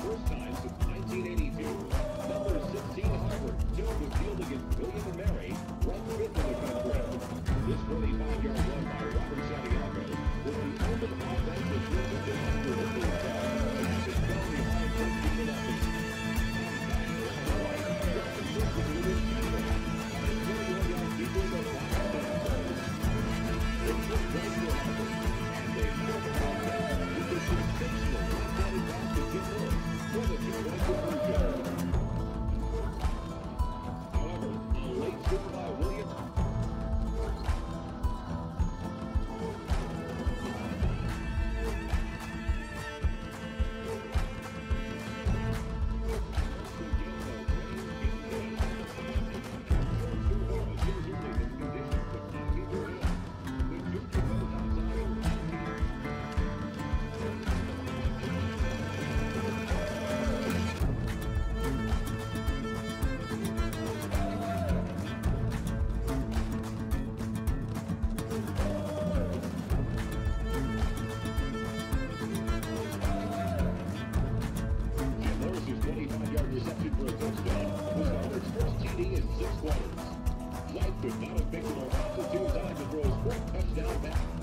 first times since 1980. However, late could not picked an altitude time to throw a fourth touchdown pass